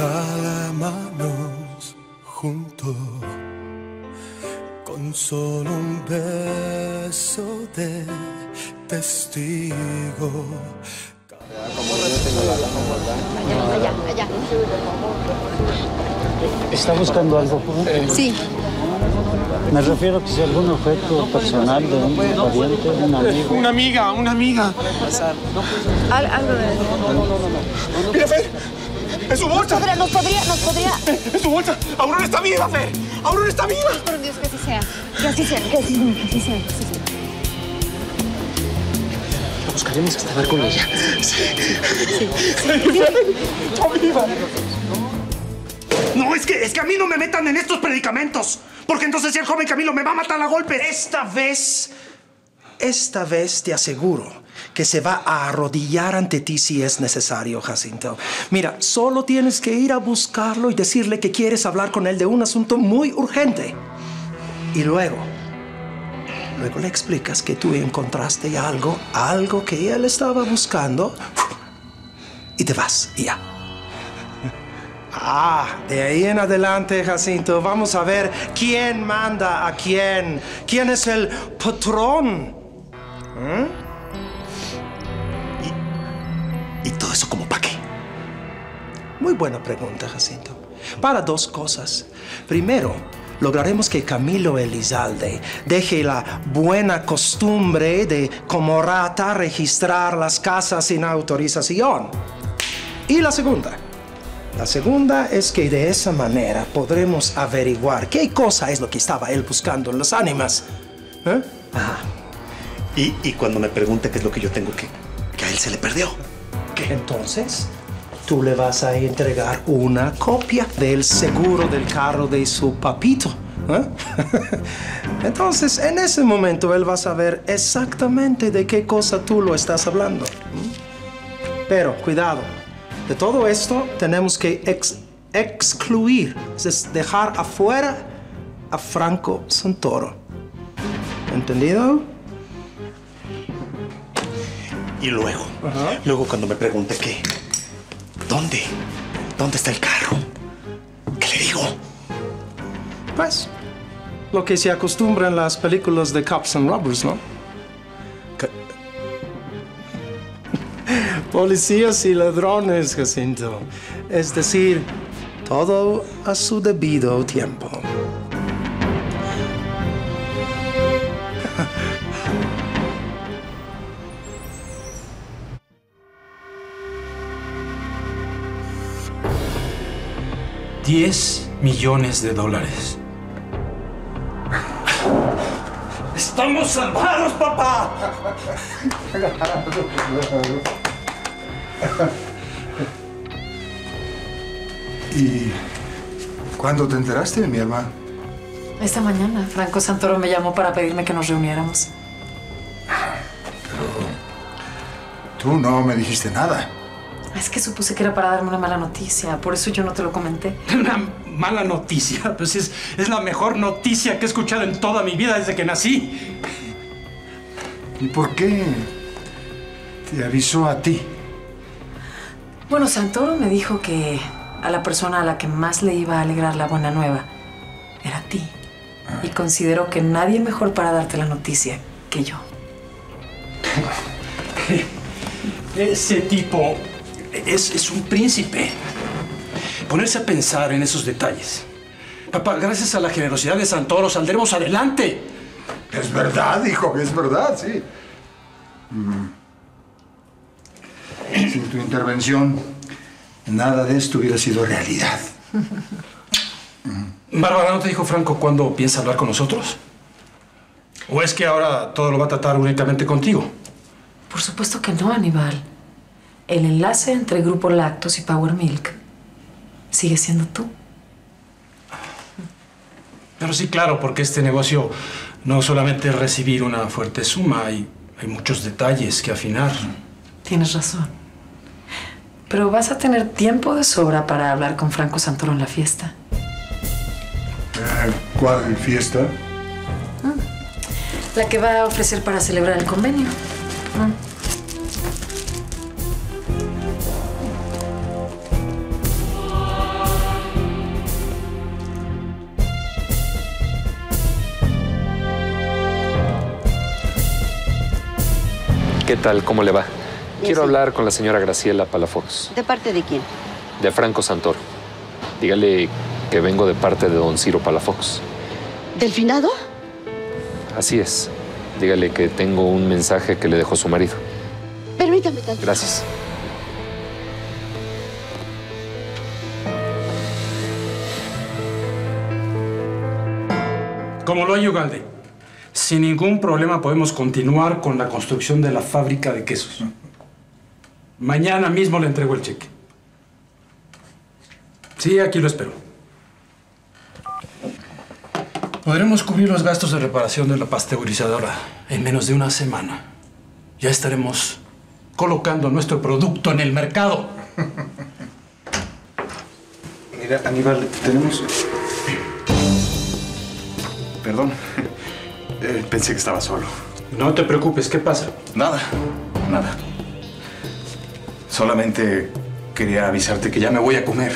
Hagámonos juntos con solo un beso de testigo. ¿Está buscando algo? Sí. Me refiero a que si algún objeto personal de un pariente, un amigo. Una amiga, una amiga. Al- algo de... Mira, Fer. ¡Es su bolsa! Podría, nos podría, nos podría... ¡Es su bolsa! ¡Aurora está viva, Fer! ¡Aurora está viva! Por Dios, que así sea. Que así sea, que así sea, que así sea. que así sea. La buscaremos hasta dar con ella. ¡Está viva! No, es que, es que a mí no me metan en estos predicamentos. Porque entonces el joven Camilo me va a matar a golpes. Esta vez, esta vez te aseguro que se va a arrodillar ante ti si es necesario, Jacinto. Mira, solo tienes que ir a buscarlo y decirle que quieres hablar con él de un asunto muy urgente. Y luego, luego le explicas que tú encontraste algo, algo que él estaba buscando, y te vas, y ya. Ah, de ahí en adelante, Jacinto, vamos a ver quién manda a quién. ¿Quién es el patrón? ¿Mm? Muy buena pregunta, Jacinto. Para dos cosas. Primero, lograremos que Camilo Elizalde deje la buena costumbre de, como rata, registrar las casas sin autorización. Y la segunda. La segunda es que de esa manera podremos averiguar qué cosa es lo que estaba él buscando en las ánimas. ¿Eh? Ajá. Y, y cuando me pregunte qué es lo que yo tengo que... que a él se le perdió. ¿Qué entonces? Tú le vas a entregar una copia del seguro del carro de su papito. ¿eh? Entonces, en ese momento él va a saber exactamente de qué cosa tú lo estás hablando. Pero, cuidado, de todo esto tenemos que ex- excluir, es decir, dejar afuera a Franco Santoro. ¿Entendido? Y luego, luego cuando me pregunte qué... ¿Dónde? ¿Dónde está el carro? ¿Qué le digo? Pues, lo que se acostumbra en las películas de Cops and Robbers, ¿no? Policías y ladrones, Jacinto. Es decir, todo a su debido tiempo. Diez millones de dólares. ¡Estamos salvados, papá! ¿Y cuándo te enteraste, mi hermano? Esta mañana, Franco Santoro me llamó para pedirme que nos reuniéramos. Tú no me dijiste nada. Es que supuse que era para darme una mala noticia, por eso yo no te lo comenté. Una mala noticia. Pues es, es la mejor noticia que he escuchado en toda mi vida desde que nací. ¿Y por qué te avisó a ti? Bueno, Santoro me dijo que a la persona a la que más le iba a alegrar la buena nueva era a ti. Y consideró que nadie mejor para darte la noticia que yo. Ese tipo es, es un príncipe. Ponerse a pensar en esos detalles. Papá, gracias a la generosidad de Santoro saldremos adelante. Es verdad, hijo, es verdad, sí. Mm. Sin tu intervención, nada de esto hubiera sido realidad. Bárbara, ¿no te dijo Franco cuándo piensa hablar con nosotros? ¿O es que ahora todo lo va a tratar únicamente contigo? Por supuesto que no, Aníbal. El enlace entre Grupo Lactos y Power Milk sigue siendo tú. Pero sí, claro, porque este negocio no solamente es recibir una fuerte suma, hay, hay muchos detalles que afinar. Tienes razón. Pero vas a tener tiempo de sobra para hablar con Franco Santoro en la fiesta. Eh, ¿Cuál fiesta? La que va a ofrecer para celebrar el convenio. ¿Qué tal? ¿Cómo le va? Quiero sí. hablar con la señora Graciela Palafox, ¿De parte de quién? de Franco Santoro. Dígale que vengo de parte de don Ciro Palafox. ¿Del finado? Así es. Dígale que tengo un mensaje que le dejó su marido. Permítame tanto. Gracias. Como lo hay Ugalde, sin ningún problema podemos continuar con la construcción de la fábrica de quesos. Mañana mismo le entrego el cheque. Sí, aquí lo espero. Podremos cubrir los gastos de reparación de la pasteurizadora en menos de una semana. Ya estaremos colocando nuestro producto en el mercado. Mira, Aníbal, tenemos... Perdón. Eh, pensé que estaba solo. No te preocupes, ¿qué pasa? Nada, nada. Solamente quería avisarte que ya me voy a comer.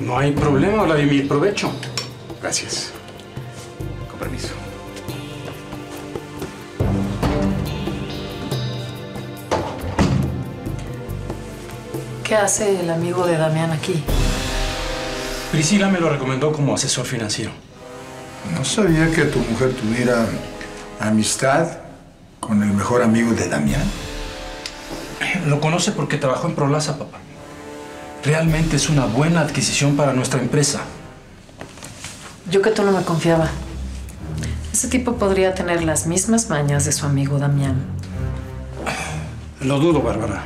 No hay problema, Vladimir, provecho. Gracias. Con permiso. ¿Qué hace el amigo de Damián aquí? Priscila me lo recomendó como asesor financiero. No sabía que tu mujer tuviera amistad con el mejor amigo de Damián. Lo conoce porque trabajó en Prolaza, papá. Realmente es una buena adquisición para nuestra empresa. Yo que tú no me confiaba. Ese tipo podría tener las mismas mañas de su amigo Damián. Lo dudo, Bárbara.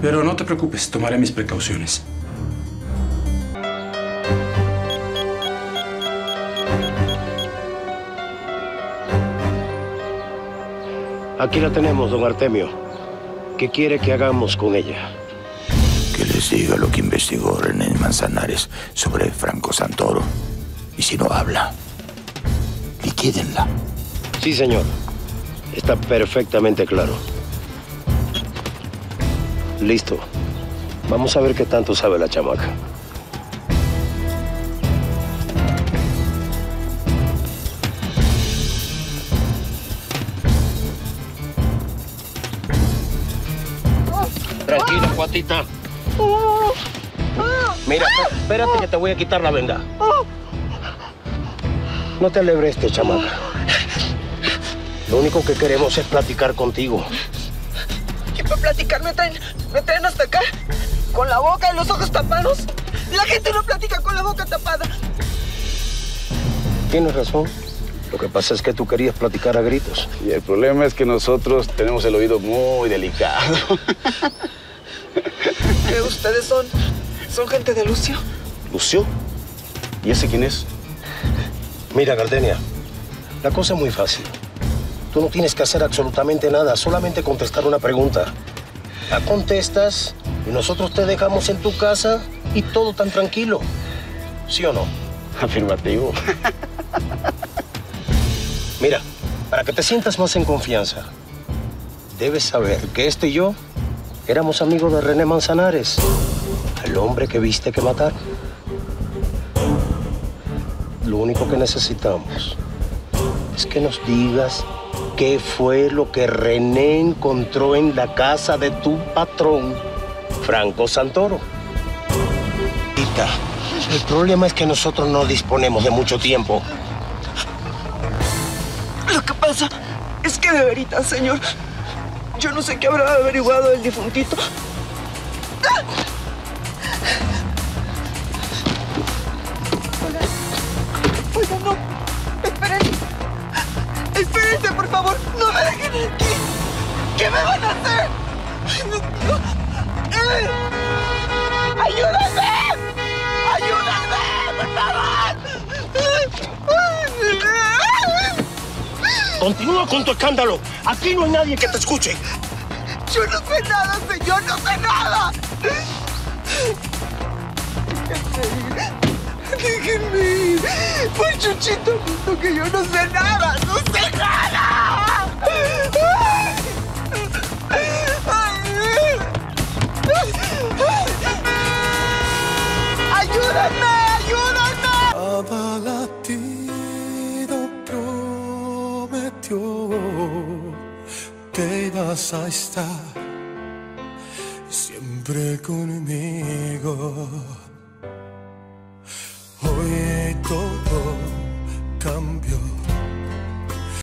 Pero no te preocupes, tomaré mis precauciones. Aquí la tenemos, don Artemio. ¿Qué quiere que hagamos con ella? Que les diga lo que investigó René Manzanares sobre Franco Santoro. Y si no habla, liquídenla. Sí, señor. Está perfectamente claro. Listo. Vamos a ver qué tanto sabe la chamaca. Mira, espérate que te voy a quitar la venda. No te alebres, este chamaca. Lo único que queremos es platicar contigo. Y para platicar me traen, me traen hasta acá, con la boca y los ojos tapados. La gente no platica con la boca tapada. Tienes razón. Lo que pasa es que tú querías platicar a gritos. Y el problema es que nosotros tenemos el oído muy delicado. ¿Que ustedes son, son gente de Lucio? ¿Lucio? ¿Y ese quién es? Mira, Gardenia, la cosa es muy fácil. Tú no tienes que hacer absolutamente nada, solamente contestar una pregunta. La contestas y nosotros te dejamos en tu casa y todo tan tranquilo. ¿Sí o no? Afirmativo. Mira, para que te sientas más en confianza, debes saber que este y yo éramos amigos de René Manzanares, el hombre que viste que matar. Lo único que necesitamos es que nos digas qué fue lo que René encontró en la casa de tu patrón, Franco Santoro. Tita, el problema es que nosotros no disponemos de mucho tiempo. Lo que pasa es que de veritas, señor, yo no sé qué habrá averiguado el difuntito. Oiga, oiga, no. Esperen. Espérense, por favor. No me dejen aquí. ¿Qué me van a hacer? Ay, Dios mío. Continúa con tu escándalo. Aquí no hay nadie que te escuche. Yo no sé nada, señor, no sé nada. Déjenme ir. Pues Chuchito dijo que yo no sé nada, no sé nada. ¡Ayúdenme! Vas a estar siempre conmigo.